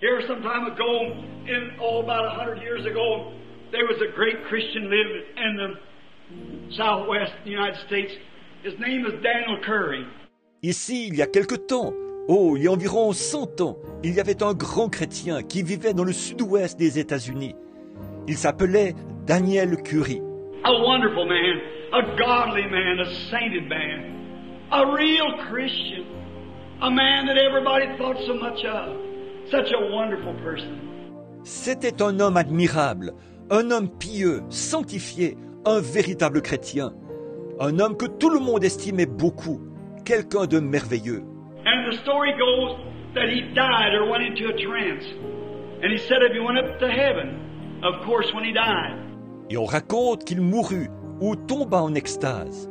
Here, some time ago, in oh, about a hundred years ago, there was a great Christian lived in the southwest United States. His name is Daniel Curry. Ici, il y a quelque temps, oh, il y a environ 100 ans, il y avait un grand chrétien qui vivait dans le sud-ouest des États-Unis. Il s'appelait Daniel Curie. A wonderful man, a godly man, a sainted man, a real Christian, a man that everybody thought so much of. Such a wonderful person. C'était un homme admirable, un homme pieux, sanctifié, un véritable chrétien, un homme que tout le monde estimait beaucoup, quelqu'un de merveilleux. And the story goes that he died or went into a trance. And he said if he went up to heaven, of course, when he died. Et on raconte qu'il mourut ou tomba en extase.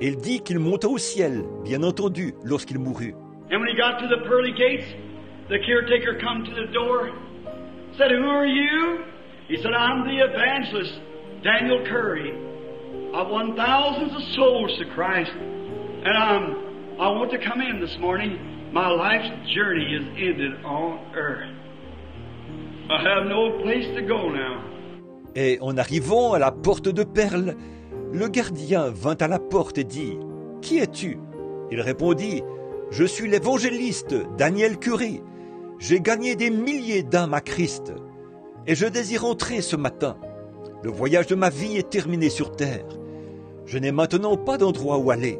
Et il dit qu'il monta au ciel, bien entendu, lorsqu'il mourut. And when he got to the pearly gates, the caretaker come to the door, said, Who are you? He said, I'm the evangelist, Daniel Curry. I've won thousands of souls to Christ. And I'm, I want to come in this morning. My life's journey is ended on earth. I have no place to go now. Et en arrivant à la porte de Perle, le gardien vint à la porte et dit Qui es-tu? Il répondit Je suis l'évangéliste Daniel Curie. J'ai gagné des milliers d'âmes à Christ. Et je désire entrer ce matin. Le voyage de ma vie est terminé sur terre. Je n'ai maintenant pas d'endroit où aller.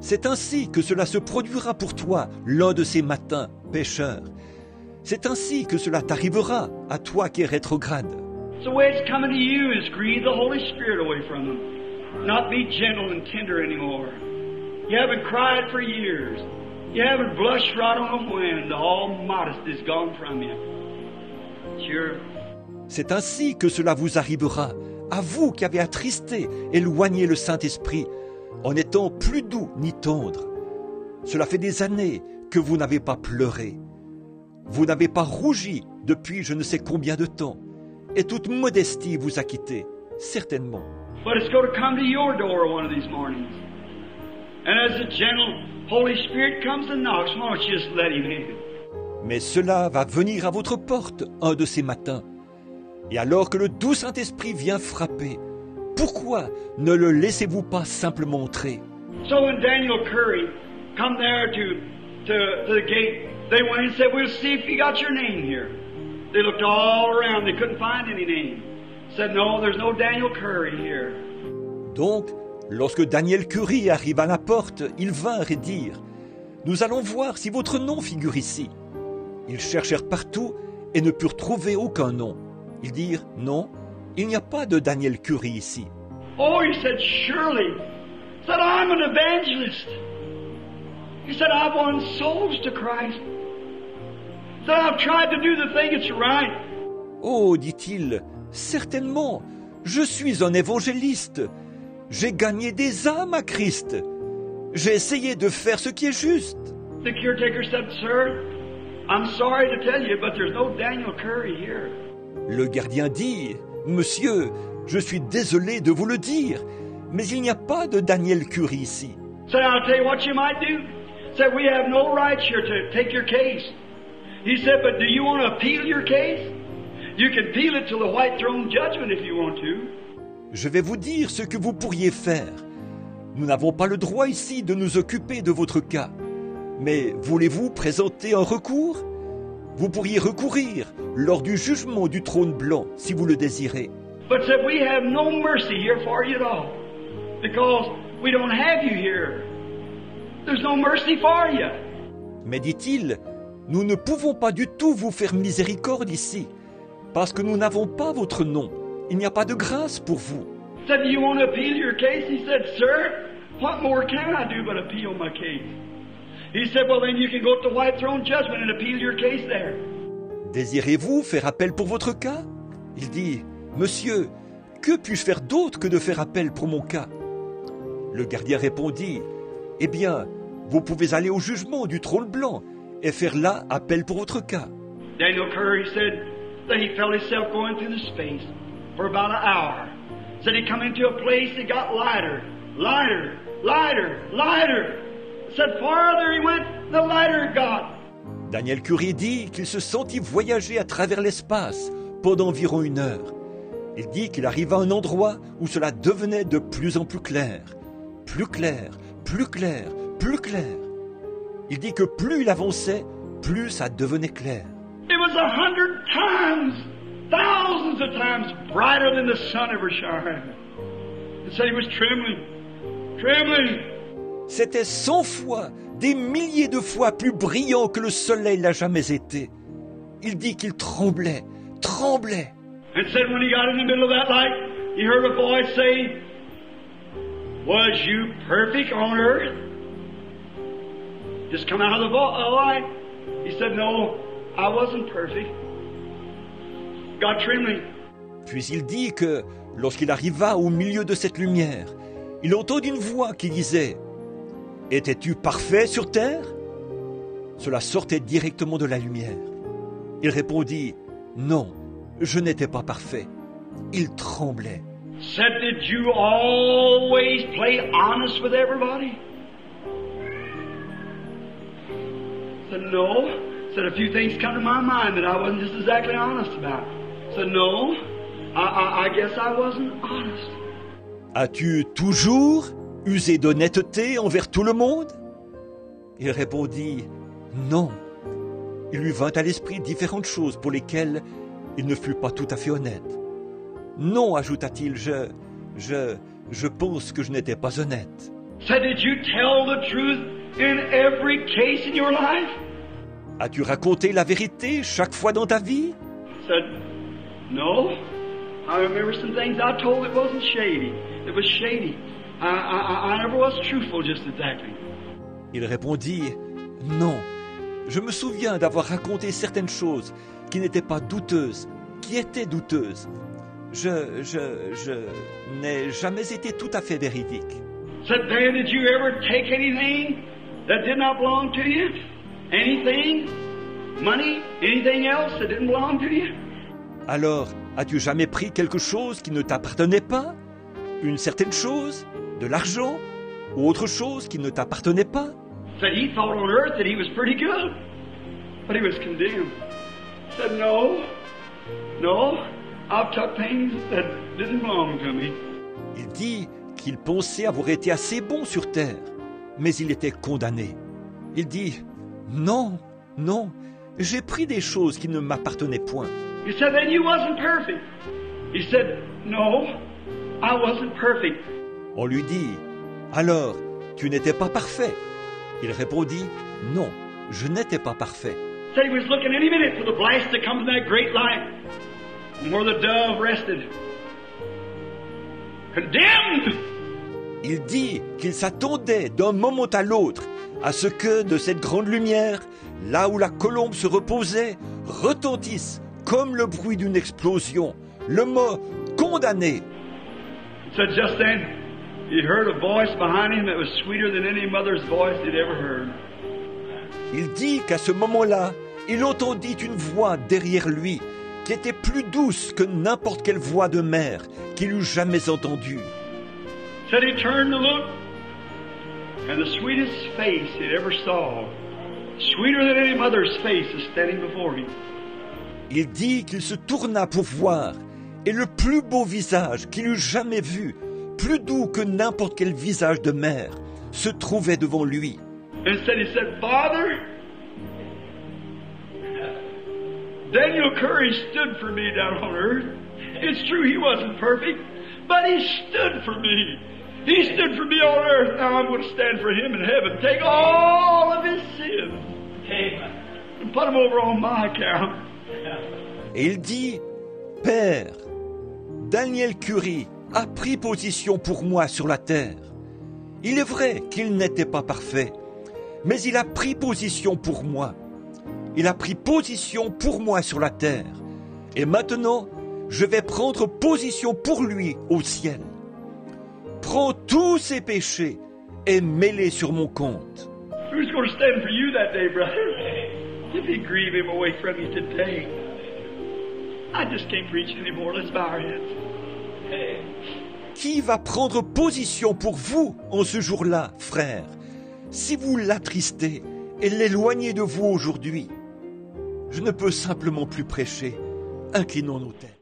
C'est ainsi que cela se produira pour toi l'un de ces matins, pécheur. C'est ainsi que cela t'arrivera à toi qui es rétrograde. Not be gentle and tender anymore. You haven't cried for years. You haven't blushed right on a wind. All modesty is gone from you. Sure. C'est ainsi que cela vous arrivera, à vous qui avez attristé, éloigné le Saint-Esprit, en étant plus doux ni tendre. Cela fait des années que vous n'avez pas pleuré. Vous n'avez pas rougi depuis je ne sais combien de temps. Et toute modestie vous a quitté, certainement. But it's going to come to your door one of these mornings. Mais cela va venir à votre porte un de ces matins. Et alors que le doux Saint-Esprit vient frapper, pourquoi ne le laissez-vous pas simplement entrer? So when Daniel Curry come there to, to, to the gate, they went and said, We'll see if you got your name here. They looked all around, they couldn't find any name. Said, No, there's no Daniel Curry here. Donc, lorsque Daniel Curie arriva à la porte, ils vinrent et dirent Nous allons voir si votre nom figure ici. Ils cherchèrent partout et ne purent trouver aucun nom. Ils dirent Non, il n'y a pas de Daniel Curie ici. Oh, he said, Surely. Said, I'm an evangelist. He said, I've won souls to Christ. Said, I've tried to do the thing that's right. Oh, dit-il, certainement, je suis un évangéliste. J'ai gagné des âmes à Christ. J'ai essayé de faire ce qui est juste. The caretaker said, Sir, I'm sorry to tell you, but there's no Daniel Curry here. Le gardien dit, Monsieur, je suis désolé de vous le dire, mais il n'y a pas de Daniel Curie ici. Said, I'll tell you what you might do. Said, we have no right here to take your case. He said, but do you want to appeal your case? You can appeal it to the white throne judgment if you want to. Je vais vous dire ce que vous pourriez faire. Nous n'avons pas le droit ici de nous occuper de votre cas. Mais voulez-vous présenter un recours? Vous pourriez recourir lors du jugement du trône blanc si vous le désirez. But said, we have no mercy here for you at all. Because we don't have you here. There's no mercy for you. Mais dit-il, nous ne pouvons pas du tout vous faire miséricorde ici, parce que nous n'avons pas votre nom. Il n'y a pas de grâce pour vous. Désirez-vous faire appel pour votre cas? Il dit, Monsieur, que puis-je faire d'autre que de faire appel pour mon cas? Le gardien répondit, Eh bien, vous pouvez aller au jugement du trône blanc et faire là appel pour votre cas. Daniel Curry said that he felt himself going through the space for about an hour. Said he come into a place that got lighter, lighter, lighter, lighter. Said farther he went, the lighter got. Daniel Curie dit qu'il se sentit voyager à travers l'espace pendant environ une heure. Il dit qu'il arriva à un endroit où cela devenait de plus en plus clair. Plus clair, plus clair, plus clair. Il dit que plus il avançait, plus ça devenait clair. It was a hundred times, thousands of times brighter than the sun ever shone. He said he was trembling, trembling. C'était cent fois, des milliers de fois plus brillant que le soleil l'a jamais été. Il dit qu'il tremblait, tremblait. And said when he got in the middle of that light, he heard a voice say, Was you perfect on earth? Just come out of the uh, light. He said, No, I wasn't perfect. Puis il dit que, lorsqu'il arriva au milieu de cette lumière, il entendit une voix qui disait Étais-tu parfait sur terre? Cela sortait directement de la lumière. Il répondit Non, je n'étais pas parfait. Il tremblait. Said, Did you always play honest with everybody? Said, No. Said, A few things come to my mind that I wasn't just exactly honest about. No. I, I, I guess I wasn't honest. As-tu toujours usé d'honnêteté envers tout le monde? Il répondit Non. Il lui vint à l'esprit différentes choses pour lesquelles il ne fut pas tout à fait honnête. Non, ajouta-t-il, je, je, je pense que je n'étais pas honnête. As-tu raconté la vérité chaque fois dans ta vie? No. I remember some things I told that wasn't shady. It was shady. I, I, I- never was truthful just exactly. Il répondit Non. Je me souviens d'avoir raconté certaines choses qui n'étaient pas douteuses, qui étaient douteuses. Je, je, je n'ai jamais été tout à fait véridique. Said, Dan, did you ever take anything that did not belong to you? Anything? Money? Anything else that didn't belong to you? Alors, as-tu jamais pris quelque chose qui ne t'appartenait pas? Une certaine chose? De l'argent? Ou autre chose qui ne t'appartenait pas? He thought on earth that he was pretty good, but he was condemned. Said, No, no, I've took things that didn't belong to me. Il dit qu'il pensait avoir été assez bon sur terre, mais il était condamné. Il dit Non, non, j'ai pris des choses qui ne m'appartenaient point. He said, Then you wasn't perfect. He said, No, I wasn't perfect. On lui dit Alors, tu n'étais pas parfait Il répondit Non, je n'étais pas parfait. Said he was looking any minute for the blast to come from that great light and where the dove rested. Condemned! Il dit qu'il s'attendait d'un moment à l'autre à ce que de cette grande lumière, là où la colombe se reposait, retentisse comme le bruit d'une explosion le mot condamné. Said just then, he heard a voice behind him that was sweeter than any mother's voice he'd ever heard. Il dit qu'à ce moment-là, il entendit une voix derrière lui qui était plus douce que n'importe quelle voix de mère qu'il eût jamais entendue. Said he turned to look, and the sweetest face he'd ever saw, sweeter than any mother's face, is standing before him. Il dit qu'il se tourna pour voir, et le plus beau visage qu'il eût jamais vu, plus doux que n'importe quel visage de mère, se trouvait devant lui. And said, he said, Father, Daniel Curry stood for me down on earth. It's true he wasn't perfect, but he stood for me. He stood for me on earth. Now I'm going to stand for him in heaven. Take all of his sins and put them over on my account. Et il dit, Père, Daniel Curie a pris position pour moi sur la terre. Il est vrai qu'il n'était pas parfait, mais il a pris position pour moi. Il a pris position pour moi sur la terre. Et maintenant, je vais prendre position pour lui au ciel. Prends tous ses péchés et mets-les sur mon compte. Who's going to stand for you that day, brother? Away from. I just can't preach anymore. Let's bow. Qui va prendre position pour vous en ce jour-là, frère? Si vous l'attristez et l'éloignez de vous aujourd'hui, je ne peux simplement plus prêcher. Inclinons nos têtes.